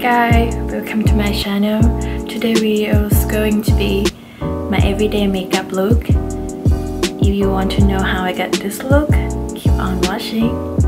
Guys, welcome to my channel. Today video is going to be my everyday makeup look. If you want to know how I got this look, keep on watching.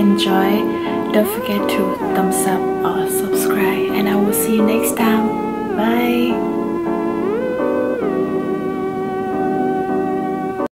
Enjoy. Don't forget to thumbs up